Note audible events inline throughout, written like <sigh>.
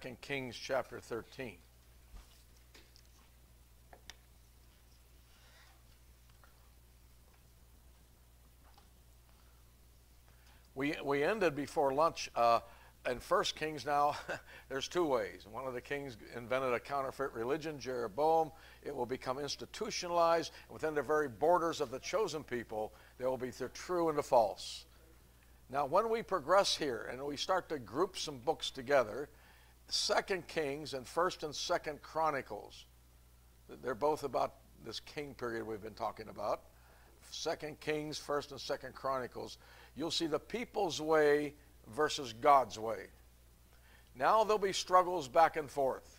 2 Kings chapter 13. We, we ended before lunch uh, in First Kings now. <laughs> there's two ways. One of the kings invented a counterfeit religion, Jeroboam. It will become institutionalized. Within the very borders of the chosen people, there will be the true and the false. Now, when we progress here and we start to group some books together, Second Kings and First and Second Chronicles. They're both about this king period we've been talking about. Second Kings, First and Second Chronicles. You'll see the people's way versus God's way. Now there'll be struggles back and forth.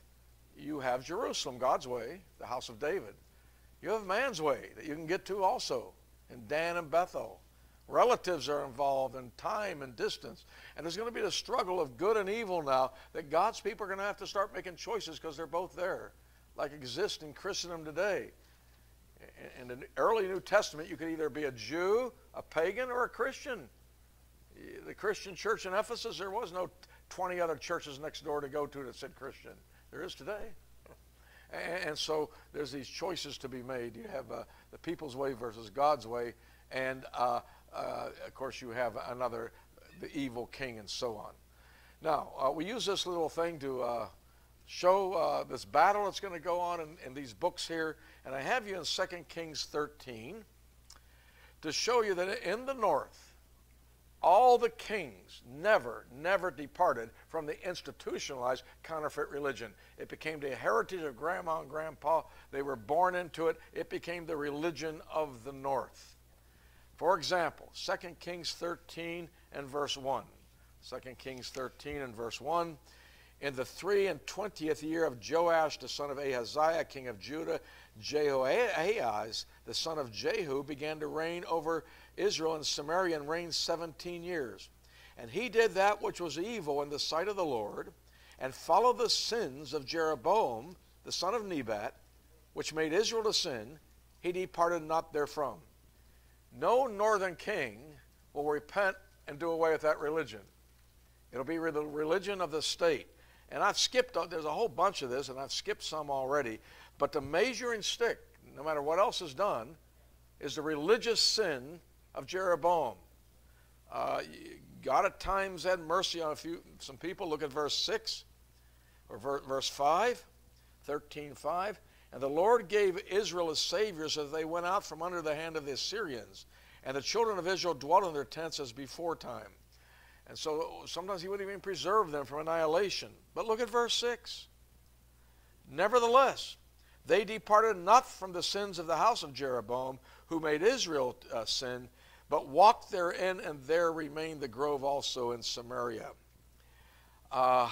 You have Jerusalem, God's way, the house of David. You have man's way that you can get to also in Dan and Bethel. Relatives are involved in time and distance. And there's going to be the struggle of good and evil now that God's people are going to have to start making choices because they're both there, like exist in Christendom today. In the early New Testament, you could either be a Jew, a pagan, or a Christian. The Christian church in Ephesus, there was no 20 other churches next door to go to that said Christian. There is today. <laughs> And so there's these choices to be made. You have uh, the people's way versus God's way. And uh, uh, of course, you have another, the evil king, and so on. Now, uh, we use this little thing to uh, show uh, this battle that's going to go on in, in, these books here. And I have you in 2 Kings 13 to show you that in the north, all the kings never, never departed from the institutionalized counterfeit religion. It became the heritage of grandma and grandpa. They were born into it. It became the religion of the north. For example, 2 Kings 13 and verse 1. 2 Kings 13 and verse 1. In the three and twentieth year of Joash, the son of Ahaziah, king of Judah, Jehoahaz, the son of Jehu, began to reign over Israel and Samaria and reigned 17 years. And he did that which was evil in the sight of the Lord, and followed the sins of Jeroboam, the son of Nebat, which made Israel to sin. He departed not therefrom. No northern king will repent and do away with that religion. It'll be the religion of the state. And I've skipped, there's a whole bunch of this, and I've skipped some already. But the measuring stick, no matter what else is done, is the religious sin of Jeroboam. Uh, God at times had mercy on a few, some people. Look at verse 6 or verse 5, 13 5. And the Lord gave Israel a savior so that they went out from under the hand of the Assyrians. And the children of Israel dwelt in their tents as before time. And so sometimes he wouldn't even preserve them from annihilation. But look at verse 6. Nevertheless, they departed not from the sins of the house of Jeroboam, who made Israel uh, sin, but walked therein, and there remained the grove also in Samaria. Uh,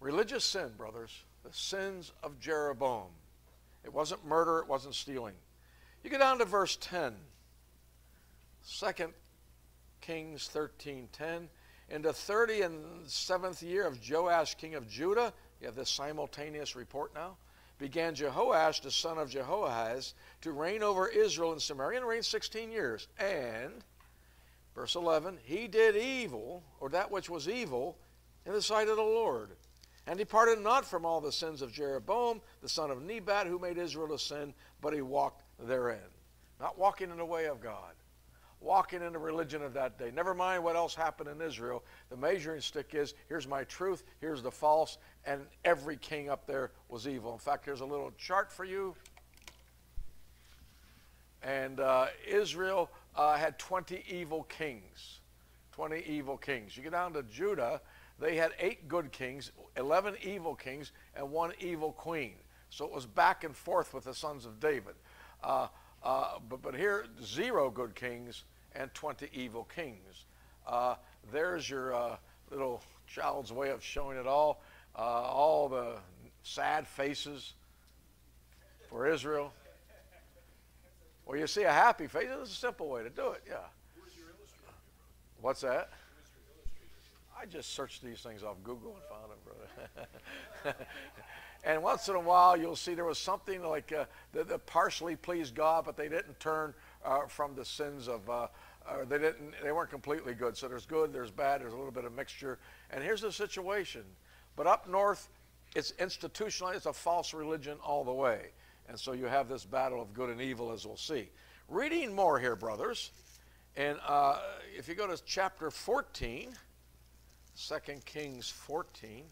religious sin, brothers the sins of Jeroboam. It wasn't murder, it wasn't stealing. You get down to verse 10. 2 Kings 13:10. In the 30 and 7th year of Joash, king of Judah, you have this simultaneous report now, began Jehoash, the son of Jehoahaz, to reign over Israel and Samaria and reigned 16 years. And, verse 11, he did evil, or that which was evil, in the sight of the Lord and departed not from all the sins of Jeroboam, the son of Nebat, who made Israel to sin, but he walked therein. Not walking in the way of God, walking in the religion of that day. Never mind what else happened in Israel. The measuring stick is here's my truth, here's the false, and every king up there was evil. In fact, here's a little chart for you. And uh, Israel uh, had 20 evil kings. 20 evil kings. You get down to Judah, they had eight good kings, 11 evil kings, and one evil queen. So it was back and forth with the sons of David. Uh, uh, but, but here, zero good kings and 20 evil kings. Uh, there's your uh, little child's way of showing it all. Uh, all the sad faces for Israel. Well, you see a happy face. It's a simple way to do it, yeah. What's that? I just search these things off Google and found them, brother. <laughs> and once in a while, you'll see there was something like uh, that, that, partially pleased God, but they didn't turn uh, from the sins of. Uh, they didn't. They weren't completely good. So there's good, there's bad, there's a little bit of mixture. And here's the situation: But up north, it's institutionalized, it's a false religion all the way. And so you have this battle of good and evil, as we'll see. Reading more here, brothers. And uh, if you go to chapter 14, 2 Kings 14.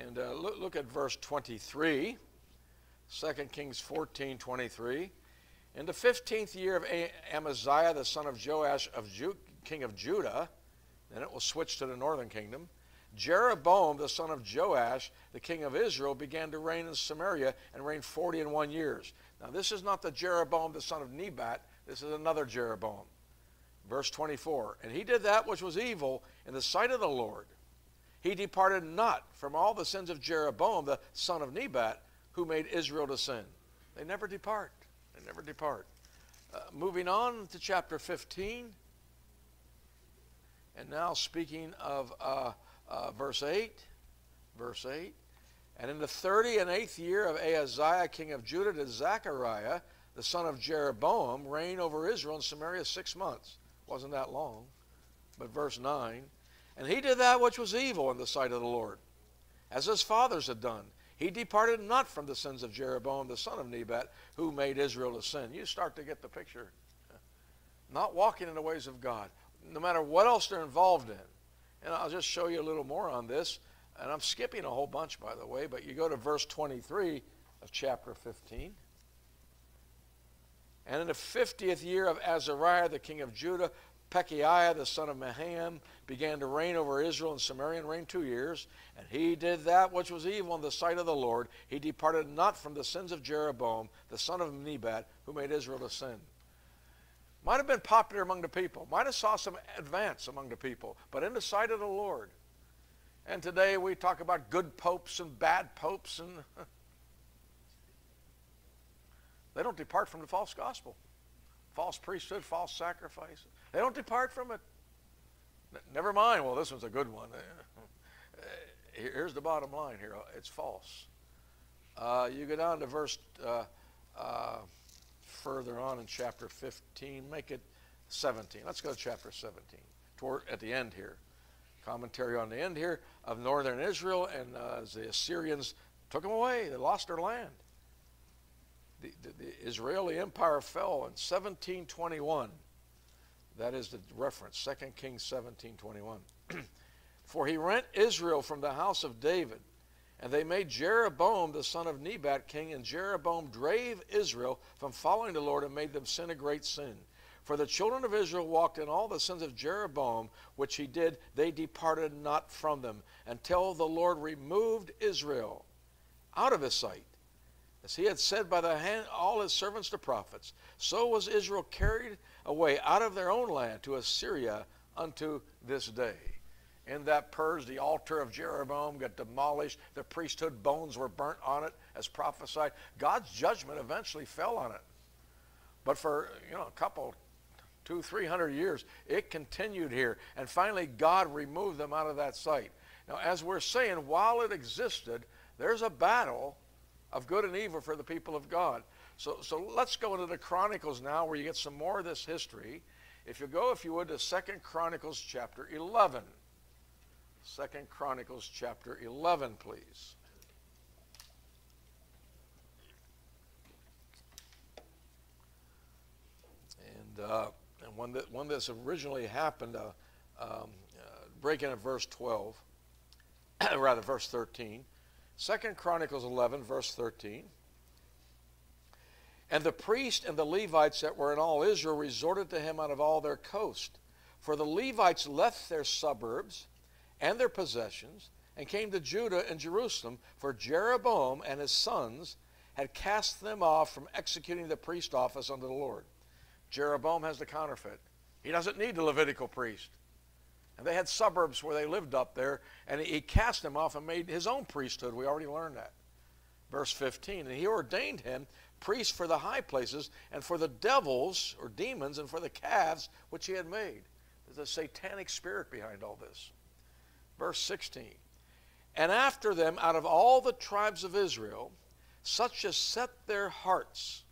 And uh, look, look, at verse 23, 2 Kings 14, 23. In the 15th year of Amaziah, the son of Joash, of Ju- king of Judah, then it will switch to the northern kingdom, Jeroboam, the son of Joash, the king of Israel, began to reign in Samaria and reigned 40 and one years. Now, this is not the Jeroboam, the son of Nebat. This is another Jeroboam. Verse 24. And he did that which was evil in the sight of the Lord he departed not from all the sins of Jeroboam, the son of Nebat, who made Israel to sin. They never depart. They never depart. Uh, moving on to chapter 15. And now speaking of uh, uh, verse 8. Verse 8. And in the thirty and eighth year of Ahaziah, king of Judah, did Zechariah, the son of Jeroboam, reign over Israel in Samaria six months. Wasn't that long. But verse 9. And he did that which was evil in the sight of the Lord, as his fathers had done. He departed not from the sins of Jeroboam, the son of Nebat, who made Israel to sin. You start to get the picture. Not walking in the ways of God, no matter what else they're involved in. And I'll just show you a little more on this. And I'm skipping a whole bunch, by the way, but you go to verse 23 of chapter 15. And in the 50th year of Azariah, the king of Judah, Pekahiah, the son of Menahem, began to reign over Israel and Samaria and reigned two years. And he did that which was evil in the sight of the Lord. He departed not from the sins of Jeroboam, the son of Nebat, who made Israel to sin. Might have been popular among the people, might have saw some advance among the people, but in the sight of the Lord. And today we talk about good popes and bad popes, and <laughs> they don't depart from the false gospel. False priesthood, false sacrifice. They don't depart from it. Never mind, well, this one's a good one. <laughs> Here's the bottom line here it's false. Uh, you go down to verse uh, uh, further on in chapter 15, make it 17. Let's go to chapter 17, toward, at the end here. Commentary on the end here of northern Israel, and uh, the Assyrians took them away, they lost their land. Israeli empire fell in 1721. That is the reference, 2 Kings 1721. <clears throat> For he rent Israel from the house of David, and they made Jeroboam the son of Nebat king, and Jeroboam drave Israel from following the Lord and made them sin a great sin. For the children of Israel walked in all the sins of Jeroboam, which he did, they departed not from them, until the Lord removed Israel out of his sight. As he had said by the hand all his servants the prophets, so was Israel carried away out of their own land to Assyria unto this day. In that purge, the altar of Jeroboam got demolished. The priesthood bones were burnt on it, as prophesied. God's judgment eventually fell on it. But for you know a couple, two, three hundred years, it continued here, and finally God removed them out of that site. Now, as we're saying, while it existed, there's a battle of good and evil for the people of God. So, so let's go into the Chronicles now where you get some more of this history. If you go, if you would, to Second Chronicles chapter 11. Second Chronicles chapter 11, please. And, uh, and when, the, when this originally happened, uh, um, uh, breaking at verse 12, <clears throat> rather verse 13, Second Chronicles 11, verse 13. And the priest and the Levites that were in all Israel resorted to him out of all their coast. For the Levites left their suburbs and their possessions and came to Judah and Jerusalem, for Jeroboam and his sons had cast them off from executing the priest office unto the Lord. Jeroboam has the counterfeit. He doesn't need the Levitical priest. And they had suburbs where they lived up there, and he cast them off and made his own priesthood. We already learned that. Verse 15. And he ordained him priests for the high places, and for the devils or demons, and for the calves which he had made. There's a satanic spirit behind all this. Verse 16. And after them, out of all the tribes of Israel, such as set their hearts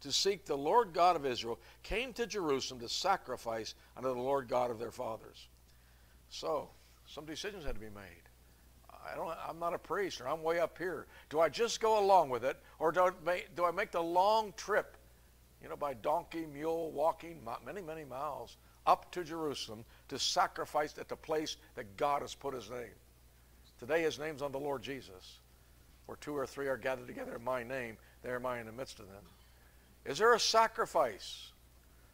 to seek the Lord God of Israel came to Jerusalem to sacrifice unto the Lord God of their fathers. So, some decisions had to be made. I don't, I'm not a priest, or I'm way up here. Do I just go along with it, or do I make, do I make the long trip, you know, by donkey, mule, walking many, many miles up to Jerusalem to sacrifice at the place that God has put His name? Today, His name's on the Lord Jesus. Where two or three are gathered together in my name, there am I in the midst of them. Is there a sacrifice?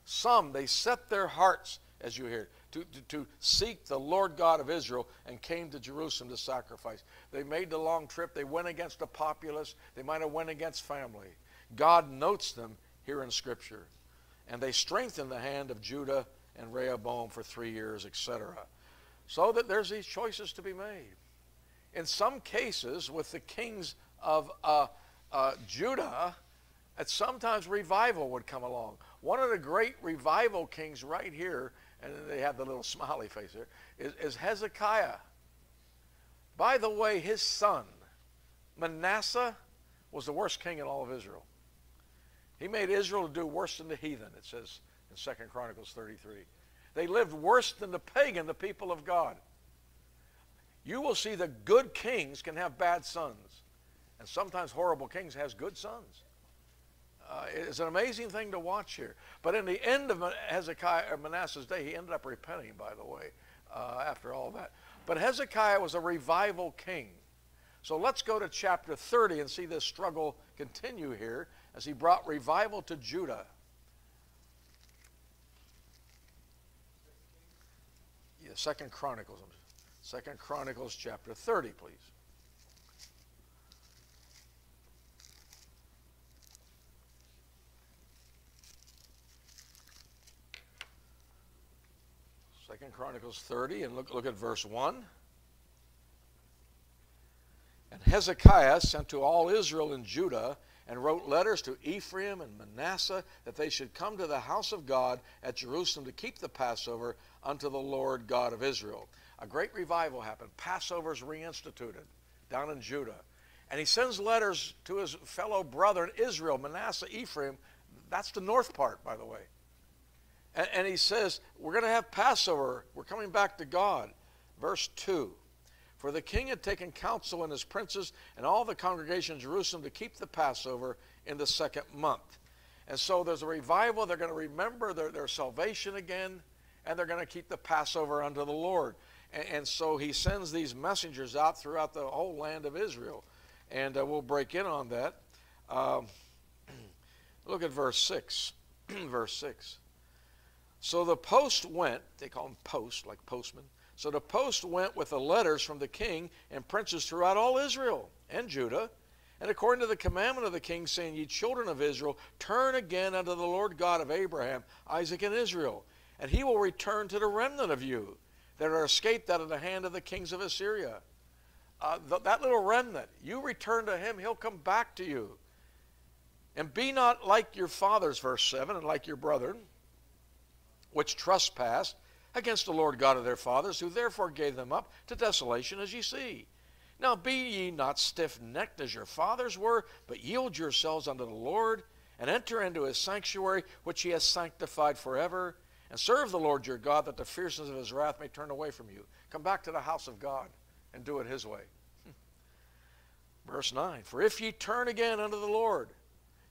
Some, they set their hearts, as you hear, to, to, to, seek the Lord God of Israel and came to Jerusalem to sacrifice. They made the long trip. They went against the populace. They might have went against family. God notes them here in Scripture. And they strengthened the hand of Judah and Rehoboam for three years, etc. So that there's these choices to be made. In some cases, with the kings of uh, uh, Judah, at sometimes revival would come along. One of the great revival kings right here and then they have the little smiley face there, is, is Hezekiah. By the way, his son, Manasseh, was the worst king in all of Israel. He made Israel do worse than the heathen, it says in 2 Chronicles 33. They lived worse than the pagan, the people of God. You will see that good kings can have bad sons. And sometimes horrible kings has good sons. Uh, it's an amazing thing to watch here. But in the end of Hezekiah Manasseh's day, he ended up repenting, by the way, uh, after all that. But Hezekiah was a revival king. So let's go to chapter 30 and see this struggle continue here as he brought revival to Judah. Yeah, Second Chronicles. Second Chronicles chapter 30, please. Second Chronicles 30, and look, look at verse 1. And Hezekiah sent to all Israel and Judah and wrote letters to Ephraim and Manasseh that they should come to the house of God at Jerusalem to keep the Passover unto the Lord God of Israel. A great revival happened. Passover's reinstituted down in Judah. And he sends letters to his fellow brother in Israel, Manasseh, Ephraim. That's the north part, by the way. And, and he says, We're going to have Passover. We're coming back to God. Verse 2 For the king had taken counsel and his princes and all the congregation in Jerusalem to keep the Passover in the second month. And so there's a revival. They're going to remember their, their salvation again, and they're going to keep the Passover unto the Lord. And, and, so he sends these messengers out throughout the whole land of Israel. And uh, we'll break in on that. Um, <clears throat> look at verse 6. <clears throat> verse 6. So the post went, they call them post, like postman. So the post went with the letters from the king and princes throughout all Israel and Judah. And according to the commandment of the king, saying, Ye children of Israel, turn again unto the Lord God of Abraham, Isaac, and Israel. And he will return to the remnant of you that are escaped out of the hand of the kings of Assyria. Uh, th that little remnant, you return to him, he'll come back to you. And be not like your fathers, verse 7, and like your brethren which trespassed against the Lord God of their fathers, who therefore gave them up to desolation, as ye see. Now be ye not stiff necked as your fathers were, but yield yourselves unto the Lord, and enter into his sanctuary, which he has sanctified forever, and serve the Lord your God, that the fierceness of his wrath may turn away from you. Come back to the house of God and do it his way. Hmm. Verse 9 For if ye turn again unto the Lord,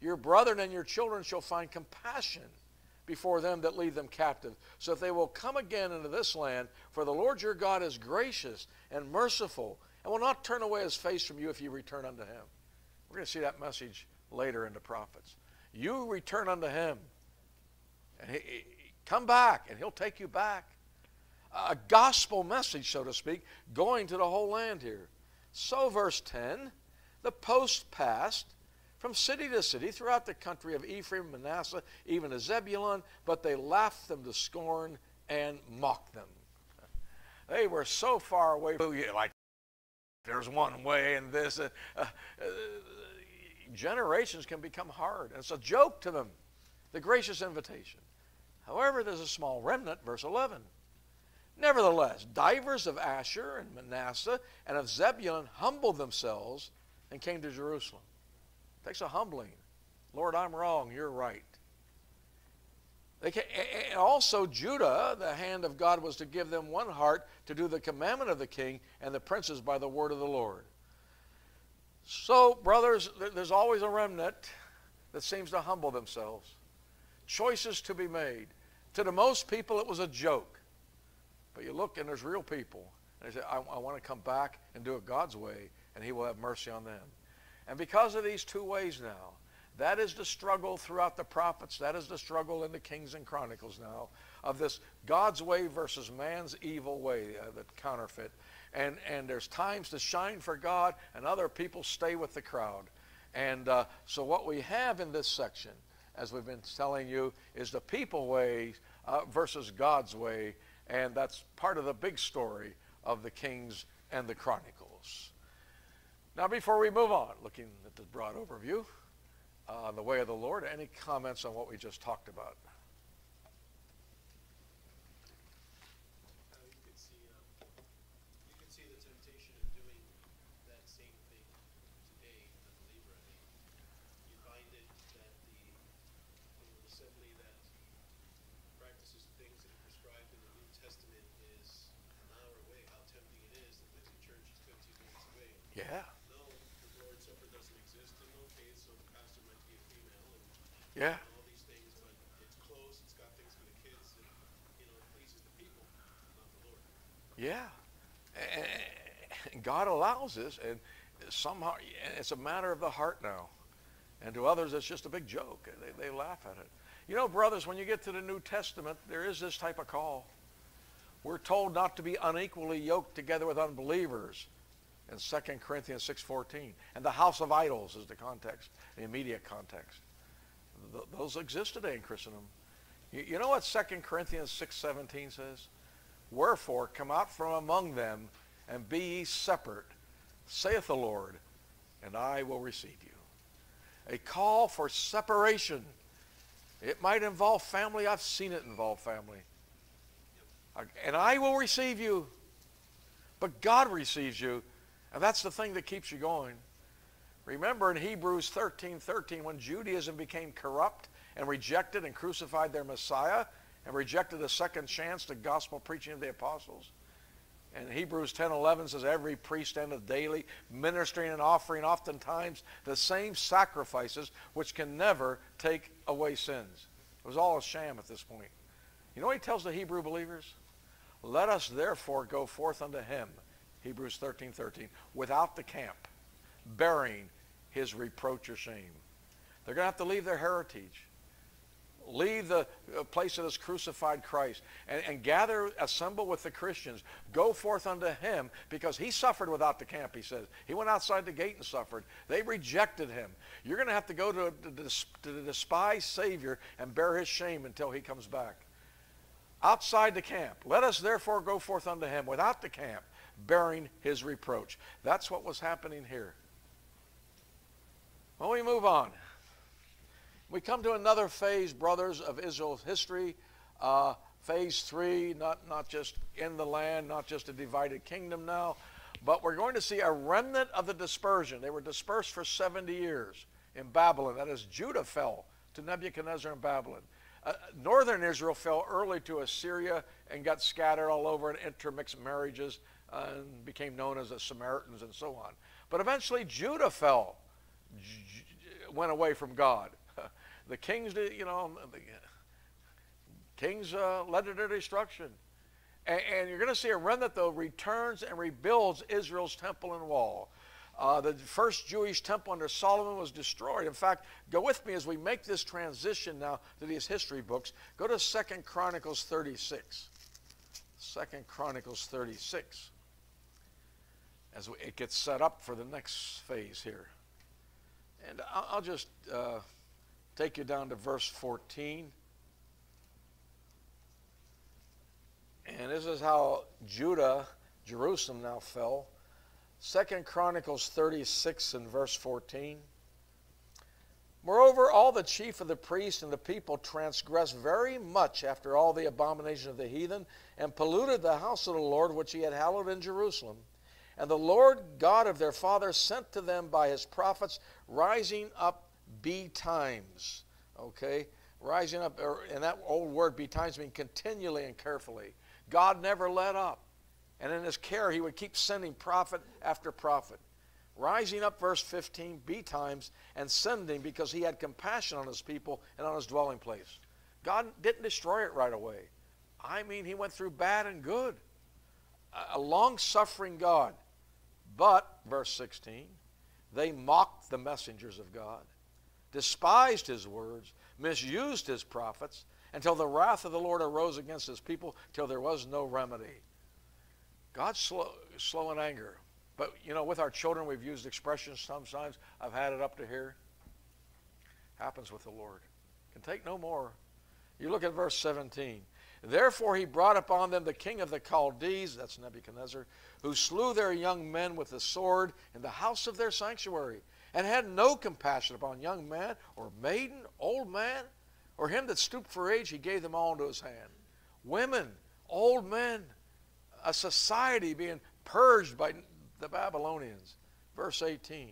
your brethren and your children shall find compassion before them that lead them captive, so that they will come again into this land. For the Lord your God is gracious and merciful, and will not turn away his face from you if you return unto him. We're going to see that message later in the prophets. You return unto him, and he, he, come back, and he'll take you back. A gospel message, so to speak, going to the whole land here. So, verse 10 the post passed from city to city throughout the country of Ephraim, Manasseh, even to Zebulun, but they laughed them to scorn and mocked them. They were so far away from you, like there's one way and this. Uh, uh, generations can become hard. And it's a joke to them, the gracious invitation. However, there's a small remnant, verse 11. Nevertheless, divers of Asher and Manasseh and of Zebulun humbled themselves and came to Jerusalem. It takes a humbling Lord, I'm wrong, you're right. Can, and also, Judah, the hand of God was to give them one heart to do the commandment of the king, and the princes by the word of the Lord. So, brothers, there's always a remnant that seems to humble themselves. Choices to be made. To the most people, it was a joke. But you look and there's real people. And they say, I, I want to come back and do it God's way, and He will have mercy on them. And because of these two ways now, that is the struggle throughout the prophets. That is the struggle in the Kings and Chronicles now of this God's way versus man's evil way, uh, the counterfeit. And, and there's times to shine for God, and other people stay with the crowd. And uh, so, what we have in this section, as we've been telling you, is the people way uh, versus God's way. And that's part of the big story of the Kings and the Chronicles. Now, before we move on, looking at the broad overview, uh, on the way of the Lord. Any comments on what we just talked about? Yeah. All these things, but it's close. It's got things for the kids, and you know, it pleases the people, not the Lord. Yeah. And God allows this, and somehow it's a matter of the heart now. And to others, it's just a big joke. They, they laugh at it. You know, brothers, when you get to the New Testament, there is this type of call. We're told not to be unequally yoked together with unbelievers in 2 Corinthians 6.14. And the house of idols is the context, the immediate context th- those exist today in Christendom. You, you know what 2 Corinthians 6.17 says? Wherefore come out from among them and be ye separate, saith the Lord, and I will receive you. A call for separation. It might involve family. I've seen it involve family. And I will receive you. But God receives you. And that's the thing that keeps you going. Remember in Hebrews 13 13, when Judaism became corrupt and rejected and crucified their Messiah and rejected a second chance to gospel preaching of the apostles. And Hebrews 10 11 says, Every priest endeth daily, ministering and offering oftentimes the same sacrifices which can never take away sins. It was all a sham at this point. You know what he tells the Hebrew believers? Let us therefore go forth unto him, Hebrews 13 13, without the camp bearing his reproach or shame. They're going to have to leave their heritage, leave the uh, place of this crucified Christ, and, and gather, assemble with the Christians. Go forth unto him because he suffered without the camp, he says. He went outside the gate and suffered. They rejected him. You're going to have to go to, to, to the despised Savior and bear his shame until he comes back. Outside the camp. Let us therefore go forth unto him without the camp, bearing his reproach. That's what was happening here. Well, we move on, we come to another phase, brothers, of Israel's history. Uh, phase three, not, not just in the land, not just a divided kingdom now, but we're going to see a remnant of the dispersion. They were dispersed for 70 years in Babylon. That is, Judah fell to Nebuchadnezzar in Babylon. Uh, northern Israel fell early to Assyria and got scattered all over and intermixed marriages uh, and became known as the Samaritans and so on. But eventually Judah fell went away from God. The kings, you know, the kings uh, led to destruction. And, and you're going to see a remnant, though, returns and rebuilds Israel's temple and wall. Uh, the first Jewish temple under Solomon was destroyed. In fact, go with me as we make this transition now to these history books. Go to Second Chronicles 36. Second Chronicles 36. As it gets set up for the next phase here. And I'll just uh, take you down to verse 14. And this is how Judah, Jerusalem now fell. Second Chronicles 36 and verse 14. Moreover, all the chief of the priests and the people transgressed very much after all the abomination of the heathen, and polluted the house of the Lord which he had hallowed in Jerusalem. And the Lord God of their fathers sent to them by his prophets, rising up be times. Okay? Rising up, and that old word be times means continually and carefully. God never let up. And in his care, he would keep sending prophet after prophet. Rising up, verse 15, be times, and sending because he had compassion on his people and on his dwelling place. God didn't destroy it right away. I mean, he went through bad and good. A long suffering God. But, verse 16, they mocked the messengers of God, despised his words, misused his prophets, until the wrath of the Lord arose against his people, till there was no remedy. God's slow, slow in anger. But, you know, with our children, we've used expressions sometimes. I've had it up to here. Happens with the Lord. Can take no more. You look at verse 17. Therefore he brought upon them the king of the Chaldees, that's Nebuchadnezzar, who slew their young men with the sword in the house of their sanctuary, and had no compassion upon young man or maiden, old man, or him that stooped for age, he gave them all into his hand. Women, old men, a society being purged by the Babylonians. Verse 18.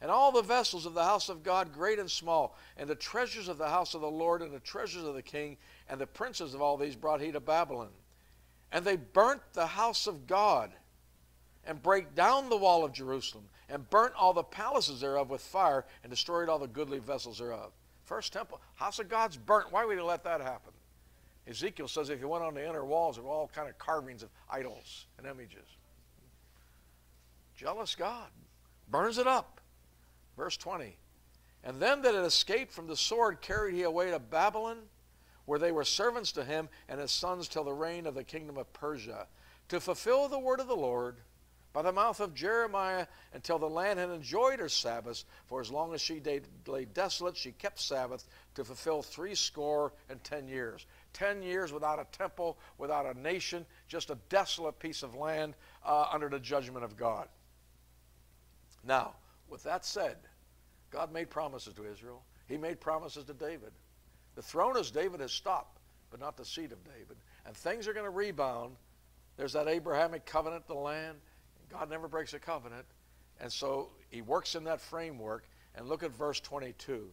And all the vessels of the house of God, great and small, and the treasures of the house of the Lord, and the treasures of the king, and the princes of all these brought he to Babylon. And they burnt the house of God, and brake down the wall of Jerusalem, and burnt all the palaces thereof with fire, and destroyed all the goodly vessels thereof. First temple, house of God's burnt. Why would he let that happen? Ezekiel says if you went on the inner walls, there were all kind of carvings of idols and images. Jealous God burns it up. Verse 20. And them that had escaped from the sword carried he away to Babylon, where they were servants to him and his sons till the reign of the kingdom of Persia, to fulfill the word of the Lord by the mouth of Jeremiah until the land had enjoyed her Sabbaths. For as long as she lay desolate, she kept Sabbath to fulfill three score and ten years. Ten years without a temple, without a nation, just a desolate piece of land uh, under the judgment of God. Now, with that said, God made promises to Israel. He made promises to David. The throne as David has stopped, but not the seed of David. And things are going to rebound. There's that Abrahamic covenant, the land. God never breaks a covenant. And so he works in that framework. And look at verse 22.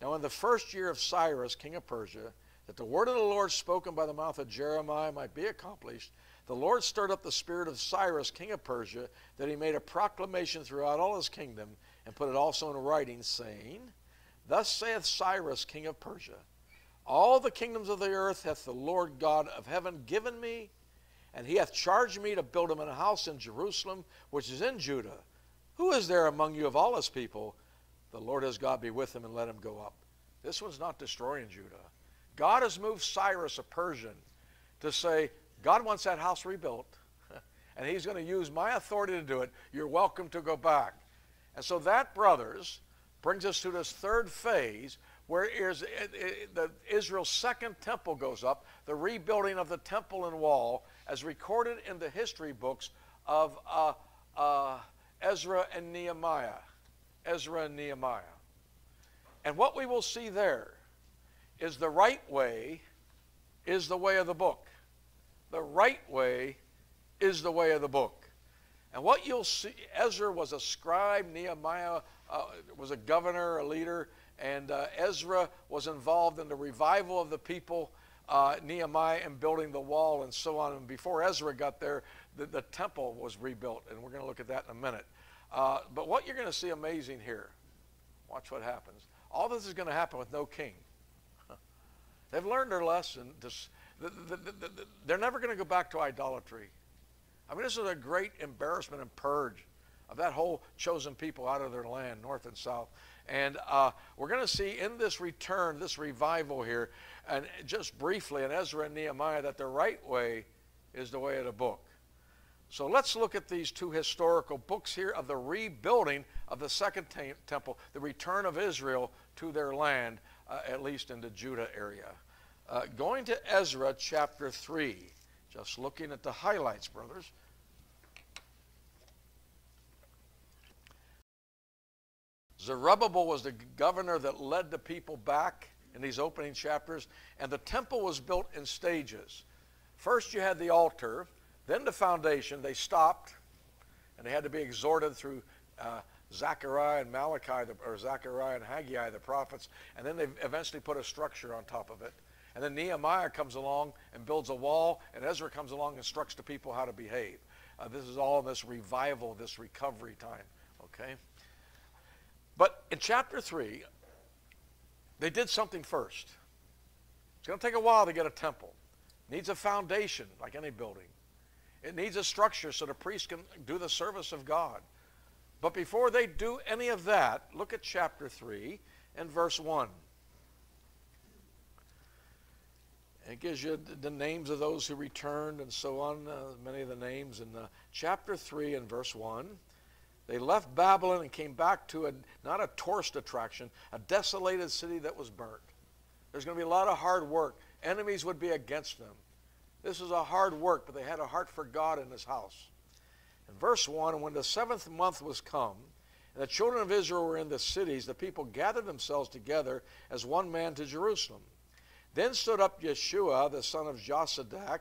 Now, in the first year of Cyrus, king of Persia, that the word of the Lord spoken by the mouth of Jeremiah might be accomplished, the Lord stirred up the spirit of Cyrus, king of Persia, that he made a proclamation throughout all his kingdom, and put it also in writing, saying, Thus saith Cyrus, king of Persia, All the kingdoms of the earth hath the Lord God of heaven given me, and he hath charged me to build him a house in Jerusalem, which is in Judah. Who is there among you of all his people? The Lord his God be with him and let him go up. This one's not destroying Judah. God has moved Cyrus, a Persian, to say, God wants that house rebuilt, <laughs> and He's going to use my authority to do it. You're welcome to go back. And so that, brothers, brings us to this third phase where is, Israel's second temple goes up, the rebuilding of the temple and wall, as recorded in the history books of uh, uh, Ezra and Nehemiah. Ezra and Nehemiah. And what we will see there is the right way is the way of the book the right way is the way of the book. And what you'll see, Ezra was a scribe, Nehemiah uh, was a governor, a leader, and uh, Ezra was involved in the revival of the people, uh, Nehemiah and building the wall and so on. And before Ezra got there, the, the temple was rebuilt, and we're going to look at that in a minute. Uh, but what you're going to see amazing here, watch what happens. All this is going to happen with no king. <laughs> They've learned their lesson. They're never going to go back to idolatry. I mean, this is a great embarrassment and purge of that whole chosen people out of their land, north and south. And uh, we're going to see in this return, this revival here, and just briefly in Ezra and Nehemiah, that the right way is the way of the book. So let's look at these two historical books here of the rebuilding of the second temple, the return of Israel to their land, uh, at least in the Judah area. Uh, going to Ezra chapter 3, just looking at the highlights, brothers. Zerubbabel was the governor that led the people back in these opening chapters, and the temple was built in stages. First, you had the altar, then the foundation. They stopped, and they had to be exhorted through uh, Zechariah and Malachi, the, or Zechariah and Haggai, the prophets, and then they eventually put a structure on top of it. And then Nehemiah comes along and builds a wall, and Ezra comes along and instructs the people how to behave. Uh, this is all this revival, this recovery time. Okay? But in chapter 3, they did something first. It's going to take a while to get a temple. It needs a foundation, like any building. It needs a structure so the priest can do the service of God. But before they do any of that, look at chapter 3 and verse 1. It gives you the names of those who returned and so on, uh, many of the names. In uh, chapter 3 and verse 1, they left Babylon and came back to a, not a tourist attraction, a desolated city that was burnt. There's going to be a lot of hard work. Enemies would be against them. This was a hard work, but they had a heart for God in this house. In verse 1, when the seventh month was come, and the children of Israel were in the cities, the people gathered themselves together as one man to Jerusalem. Then stood up Yeshua, the son of Josadak,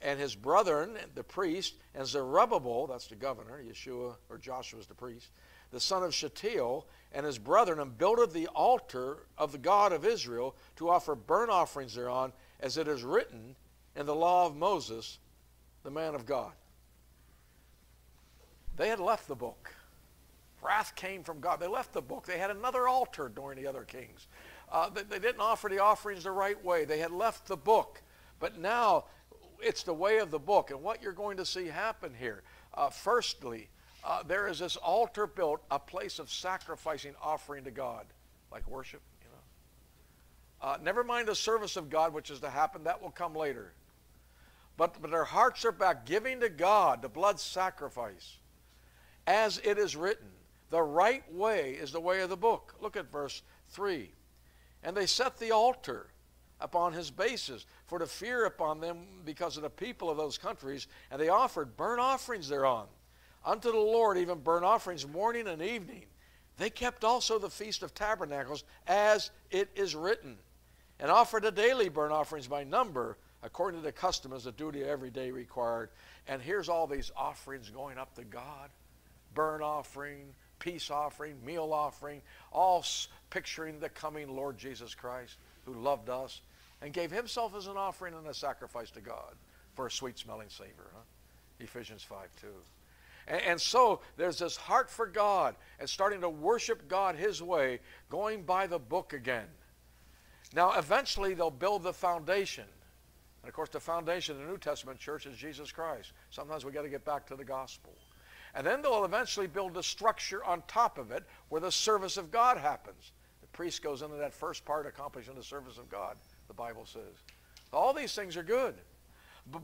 and his brethren, the priest, and Zerubbabel, that's the governor, Yeshua, or Joshua the priest, the son of Shealtiel, and his brethren, and builded the altar of the God of Israel to offer burnt offerings thereon, as it is written in the law of Moses, the man of God. They had left the book. Wrath came from God. They left the book. They had another altar during the other kings. Uh, they, they didn't offer the offerings the right way. They had left the book. But now it's the way of the book. And what you're going to see happen here, uh, firstly, uh, there is this altar built, a place of sacrificing offering to God, like worship, you know. Uh, never mind the service of God, which is to happen, that will come later. But, but their hearts are back, giving to God the blood sacrifice. As it is written, the right way is the way of the book. Look at verse 3. And they set the altar upon his bases for to fear upon them because of the people of those countries, and they offered burnt offerings thereon unto the Lord, even burnt offerings morning and evening. They kept also the Feast of Tabernacles as it is written, and offered a daily burnt offerings by number, according to the custom as the duty every day required. And here's all these offerings going up to God burnt offering, peace offering, meal offering, all picturing the coming Lord Jesus Christ who loved us and gave himself as an offering and a sacrifice to God for a sweet smelling savor. Huh? Ephesians 5 2. And, and so there's this heart for God and starting to worship God his way, going by the book again. Now, eventually, they'll build the foundation. And of course, the foundation of the New Testament church is Jesus Christ. Sometimes we've got to get back to the gospel. And then they'll eventually build a structure on top of it where the service of God happens. The priest goes into that first part, accomplishing the service of God the Bible says. All these things are good.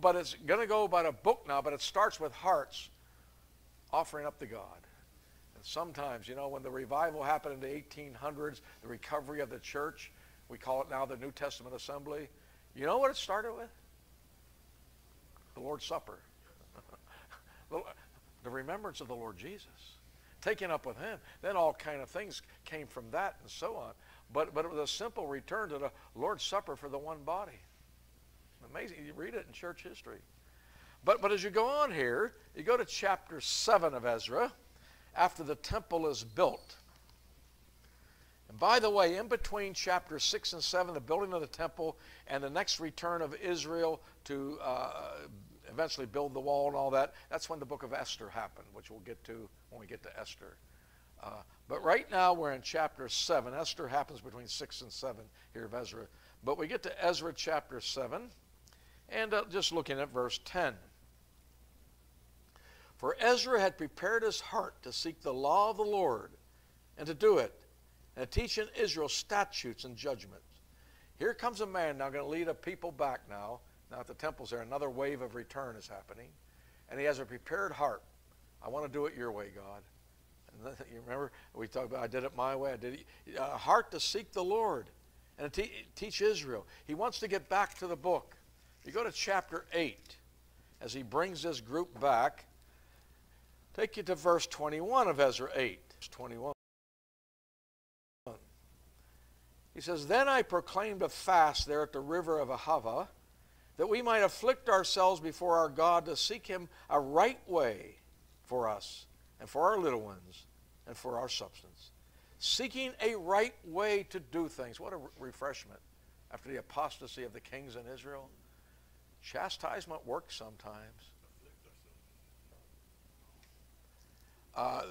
But, it's going to go about a book now, but it starts with hearts offering up to God. And sometimes, you know, when the revival happened in the 1800s, the recovery of the church, we call it now the New Testament Assembly, you know what it started with? The Lord's Supper. <laughs> the remembrance of the Lord Jesus. Taking up with him. Then all kind of things came from that and so on. But, but it was a simple return to the Lord's Supper for the one body. Amazing. You read it in church history. But, but as you go on here, you go to chapter 7 of Ezra, after the temple is built. And by the way, in between chapter 6 and 7, the building of the temple, and the next return of Israel to uh, eventually build the wall and all that, that's when the book of Esther happened, which we'll get to when we get to Esther. Uh, but right now we're in chapter 7. Esther happens between 6 and 7 here of Ezra. But we get to Ezra chapter 7, and uh, just looking at verse 10. For Ezra had prepared his heart to seek the law of the Lord and to do it, and to teach in Israel statutes and judgments. Here comes a man now going to lead a people back now. Now at the temples there, another wave of return is happening. And he has a prepared heart. I want to do it your way, God. <laughs> You remember we talked about I did it my way. I did it. A heart to seek the Lord and teach Israel. He wants to get back to the book. You go to chapter 8 as he brings this group back. Take you to verse 21 of Ezra 8. Verse 21. He says, Then I proclaimed a fast there at the river of Ahava, that we might afflict ourselves before our God to seek him a right way for us and for our little ones, and for our substance. Seeking a right way to do things. What a refreshment after the apostasy of the kings in Israel. Chastisement works sometimes. Uh,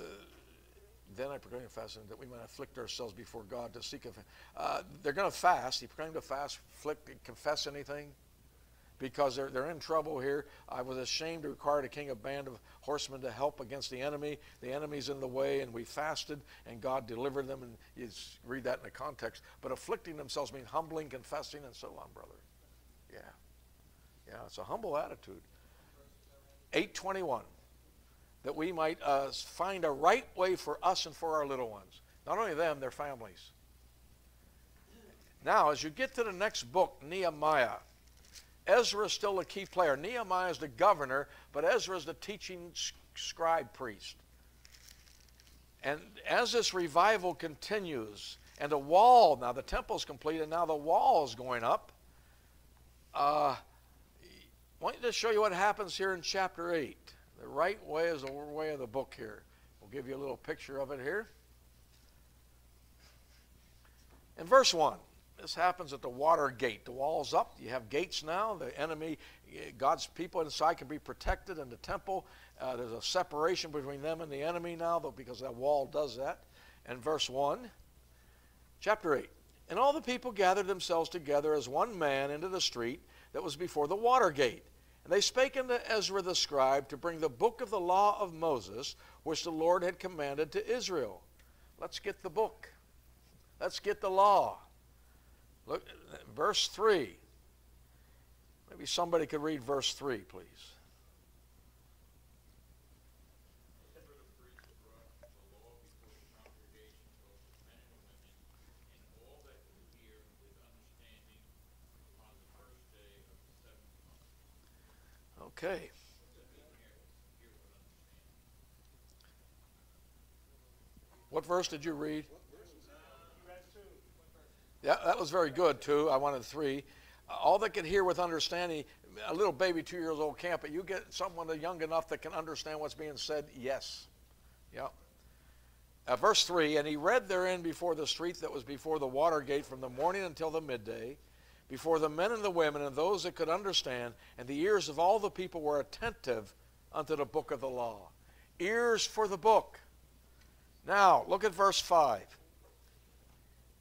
then I proclaim fasting that we might afflict ourselves before God to seek. A, uh, they're going to fast. He proclaimed to fast, afflict, confess anything because they're, they're in trouble here. I was ashamed to require the king a band of horsemen to help against the enemy. The enemy's in the way, and we fasted, and God delivered them. And you read that in the context. But afflicting themselves means humbling, confessing, and so on, brother. Yeah. Yeah, it's a humble attitude. 821. That we might uh, find a right way for us and for our little ones. Not only them, their families. Now, as you get to the next book, Nehemiah, Ezra is still a key player. Nehemiah is the governor, but Ezra is the teaching scribe priest. And as this revival continues, and the wall, now the temple is complete, and now the wall is going up, uh, I want to just show you what happens here in chapter 8. The right way is the way of the book here. We'll give you a little picture of it here. In verse 1, this happens at the water gate. The wall's up. You have gates now. The enemy, God's people inside can be protected in the temple. Uh, there's a separation between them and the enemy now, though, because that wall does that. And verse 1, chapter 8. And all the people gathered themselves together as one man into the street that was before the water gate. And they spake unto Ezra the scribe to bring the book of the law of Moses, which the Lord had commanded to Israel. Let's get the book. Let's get the law. Look, verse 3. Maybe somebody could read verse 3, please. Okay. What verse did you read? Yeah, that was very good too. I wanted three. All that can hear with understanding, a little baby two years old can't, but you get someone young enough that can understand what's being said, yes. Yeah. Uh, verse 3 And he read therein before the street that was before the water gate from the morning until the midday, before the men and the women and those that could understand, and the ears of all the people were attentive unto the book of the law. Ears for the book. Now, look at verse 5.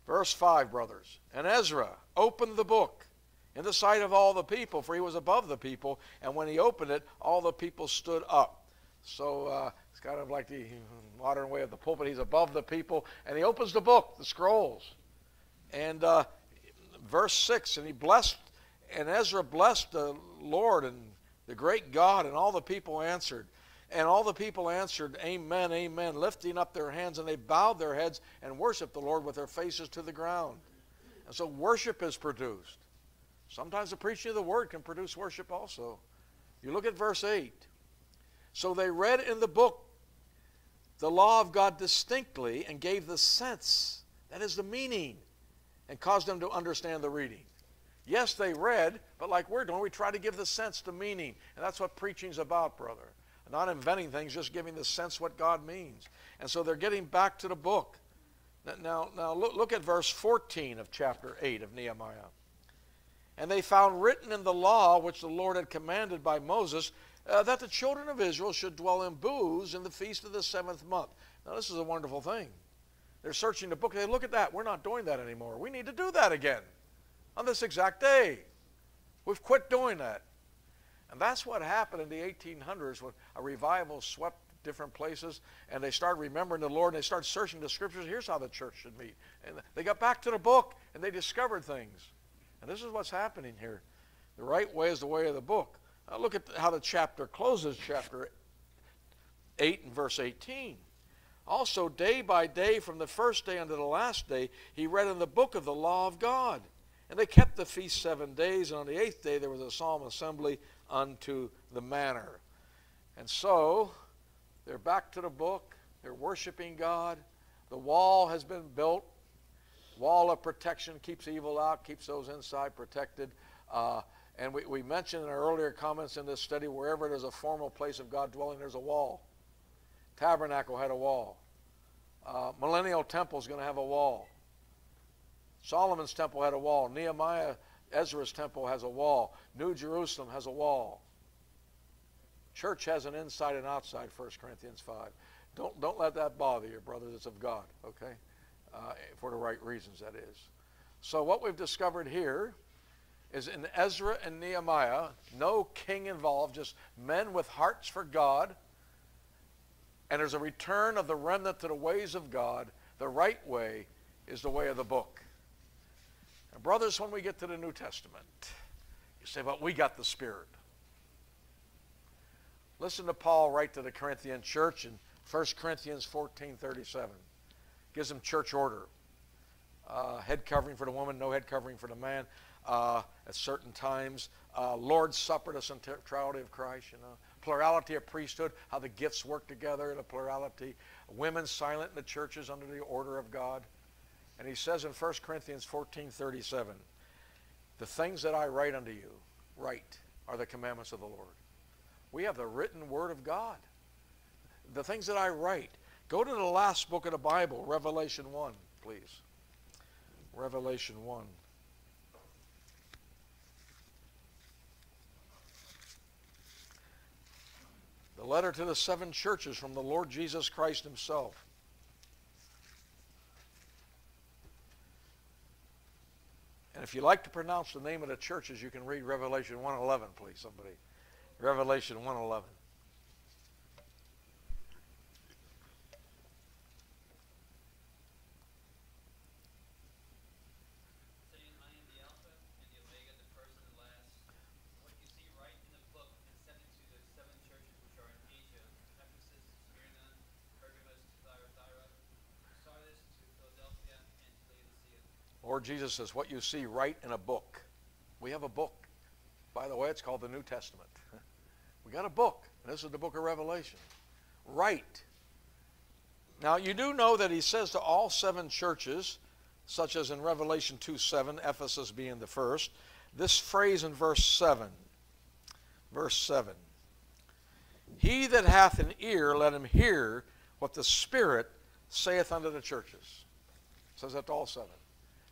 Verse 5, brothers. And Ezra opened the book in the sight of all the people, for he was above the people, and when he opened it, all the people stood up. So uh, it's kind of like the modern way of the pulpit. He's above the people, and he opens the book, the scrolls. And uh, verse 6, and he blessed, and Ezra blessed the Lord and the great God, and all the people answered. And all the people answered, Amen, Amen, lifting up their hands, and they bowed their heads and worshiped the Lord with their faces to the ground. And so worship is produced. Sometimes the preaching of the word can produce worship also. You look at verse 8. So they read in the book the law of God distinctly and gave the sense, that is the meaning, and caused them to understand the reading. Yes, they read, but like we're doing, we try to give the sense, the meaning. And that's what preaching's about, brother. Not inventing things, just giving the sense what God means. And so they're getting back to the book. Now, now look, look at verse 14 of chapter 8 of Nehemiah. And they found written in the law which the Lord had commanded by Moses uh, that the children of Israel should dwell in booths in the feast of the seventh month. Now, this is a wonderful thing. They're searching the book. They look at that. We're not doing that anymore. We need to do that again on this exact day. We've quit doing that. And that's what happened in the 1800s when a revival swept different places and they started remembering the Lord and they started searching the scriptures. Here's how the church should meet. And they got back to the book and they discovered things. And this is what's happening here. The right way is the way of the book. Now look at how the chapter closes, chapter 8 and verse 18. Also, day by day, from the first day unto the last day, he read in the book of the law of God. And they kept the feast seven days, and on the eighth day there was a solemn assembly unto the manner. And so they're back to the book. They're worshiping God. The wall has been built. Wall of protection keeps evil out, keeps those inside protected. Uh, and we, we mentioned in our earlier comments in this study wherever there's a formal place of God dwelling, there's a wall. Tabernacle had a wall. Uh, Millennial Temple is going to have a wall. Solomon's temple had a wall. Nehemiah, Ezra's temple has a wall. New Jerusalem has a wall. Church has an inside and outside, 1 Corinthians 5. Don't, don't let that bother you, brothers. It's of God, okay? Uh, for the right reasons, that is. So, what we've discovered here is in Ezra and Nehemiah, no king involved, just men with hearts for God. And there's a return of the remnant to the ways of God. The right way is the way of the book. Brothers, when we get to the New Testament, you say, but we got the Spirit. Listen to Paul write to the Corinthian church in 1 Corinthians 14 37. Gives them church order. Uh, head covering for the woman, no head covering for the man uh, at certain times. Uh, Lord's Supper, the centrality of Christ, you know. Plurality of priesthood, how the gifts work together, the plurality. Women silent in the churches under the order of God. And he says in 1 Corinthians 14 37, The things that I write unto you, write, are the commandments of the Lord. We have the written word of God. The things that I write. Go to the last book of the Bible, Revelation 1, please. Revelation 1. The letter to the seven churches from the Lord Jesus Christ himself. And if you like to pronounce the name of the churches, you can read Revelation 1:11, please, somebody. Revelation 1:11. Lord Jesus says, What you see, write in a book. We have a book. By the way, it's called the New Testament. <laughs> We got a book. and This is the book of Revelation. Write. Now, you do know that he says to all seven churches, such as in Revelation 2 7, Ephesus being the first, this phrase in verse 7. Verse 7. He that hath an ear, let him hear what the Spirit saith unto the churches. says that to all seven.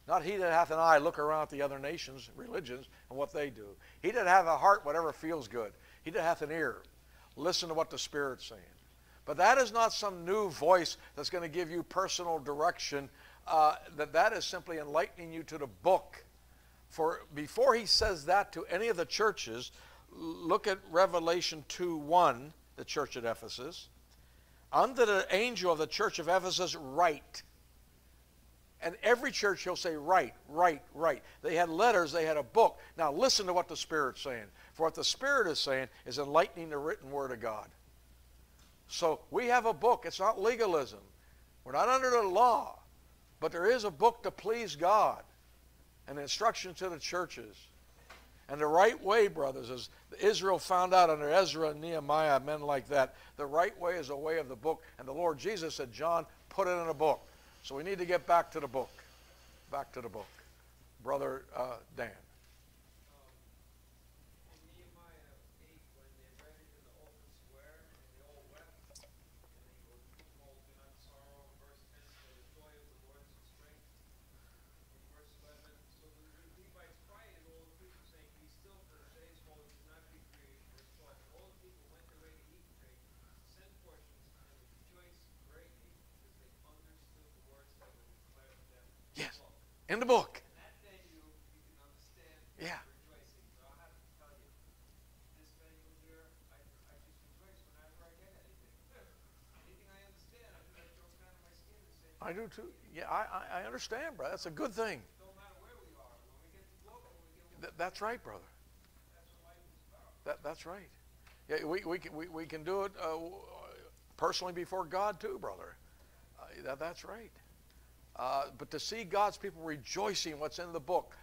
Not he that hath an eye, look around at the other nations, religions, and what they do. He that hath a heart, whatever feels good. He that hath an ear, listen to what the Spirit's saying. But that is not some new voice that's going to give you personal direction. Uh, that that is simply enlightening you to the book. For before he says that to any of the churches, look at Revelation 2 1, the church at Ephesus. Unto the angel of the church of Ephesus, write. And every church he'll say, write, write, write. They had letters, they had a book. Now listen to what the Spirit's saying. For what the Spirit is saying is enlightening the written Word of God. So we have a book. It's not legalism. We're not under the law. But there is a book to please God and instruction to the churches. And the right way, brothers, as Israel found out under Ezra and Nehemiah, men like that, the right way is the way of the book. And the Lord Jesus said, John, put it in a book. So we need to get back to the book. Back to the book. Brother uh, Dan. In the book. Yeah. I do too. Yeah, I, I understand, brother. That's a good thing. Th- that's right, brother. That, that's right. Yeah, we, we, can, we, we can do it uh, personally before God too, brother. Uh, that, that's right. Uh, but to see God's people rejoicing what's in the book.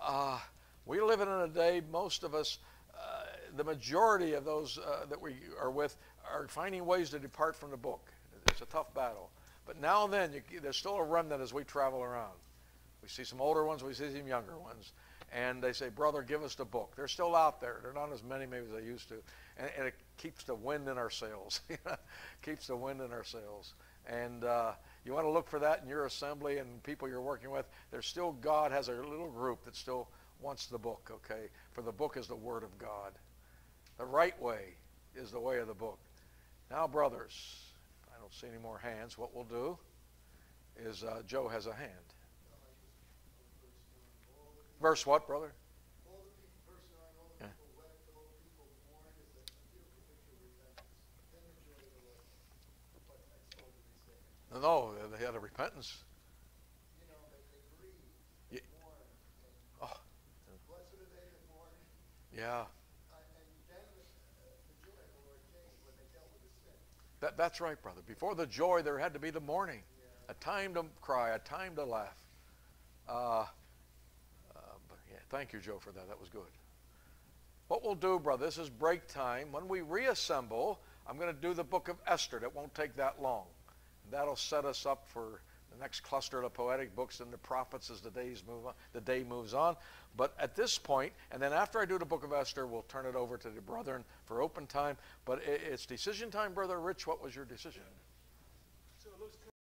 Uh, we live in a day, most of us, uh, the majority of those uh, that we are with are finding ways to depart from the book. It's a tough battle. But now and then, you, there's still a remnant as we travel around. We see some older ones, we see some younger ones. And they say, Brother, give us the book. They're still out there. They're not as many maybe as they used to. And, and it keeps the wind in our sails. <laughs> keeps the wind in our sails. And uh, you want to look for that in your assembly and people you're working with. There's still God has a little group that still wants the book, okay? For the book is the Word of God. The right way is the way of the book. Now, brothers, I don't see any more hands. What we'll do is uh, Joe has a hand. Verse what, brother? No, they had a repentance. Yeah. Oh. Yeah. That, that's right, brother. Before the joy, there had to be the mourning. A time to cry, a time to laugh. Uh, uh, but yeah, thank you, Joe, for that. That was good. What we'll do, brother, this is break time. When we reassemble, I'm going to do the book of Esther. That won't take that long. That'll set us up for the next cluster of poetic books and the prophets as the days move on, the day moves on. But at this point, and then after I do the book of Esther, we'll turn it over to the brethren for open time. But it's decision time, brother Rich. What was your decision?